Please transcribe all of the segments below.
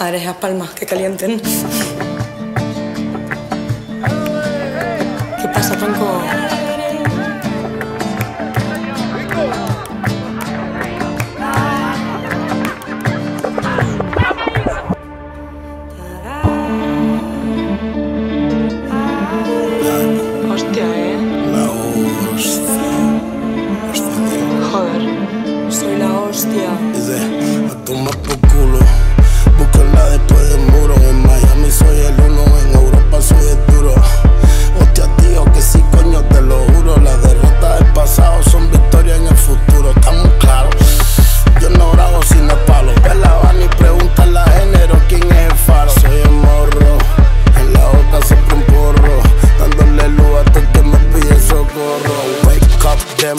A ver, esas palmas que calienten.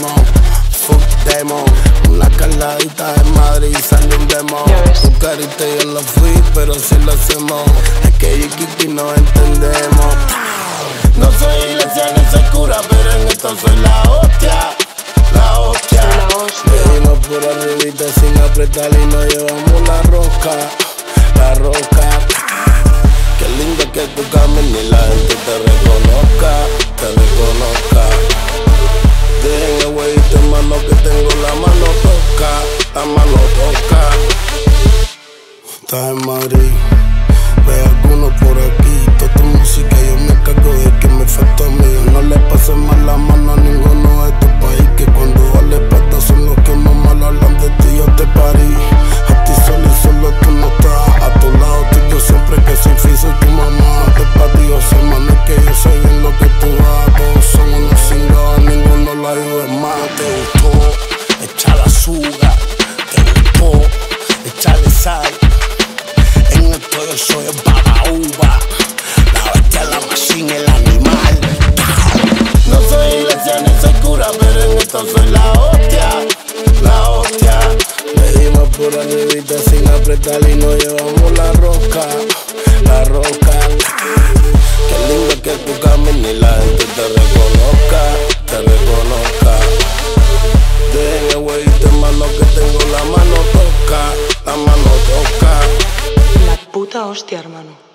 Demo. Fuck demo. Una caladita en Madrid y salió un demo. Tu carita yo no fui, pero si lo hacemos. Es que yo y Kiki no entendemos. No soy iglesia ni soy cura, pero en esto soy la hostia. La hostia. La. Le dimos por arribita sin apretar y nos llevamos la roca. La roca. Qué lindo que tú camines y la gente te reconozca. Te reconozca. Estás en Madrid. Ve alguno por aquí. Toda tu música yo me cargo de que me falta a mí. No le pases mal la mano a ninguno de este país. Que cuando vale pata son los que más mal hablan de ti. Yo te parí. A ti solo solo tú no estás. A tu lado yo siempre que soy soy tu mamá. Te patio es que yo sé bien lo que tú das. Todos son unos cingados, ninguno la ayuda más. Te gustó, echa la suga. Te gustó, echarle sal. Yo soy el baba uva. La bestia, la machine, el animal. No soy iglesia ni soy cura, pero en esto soy la hostia. La hostia. Le dimos por arribita sin apretar y nos llevamos la roca. La roca. Qué lindo que puta hostia, hermano.